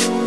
you.